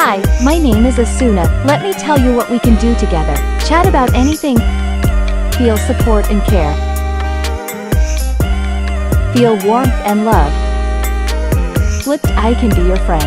Hi, my name is Asuna. Let me tell you what we can do together. Chat about anything. Feel support and care. Feel warmth and love. Flipped I can be your friend.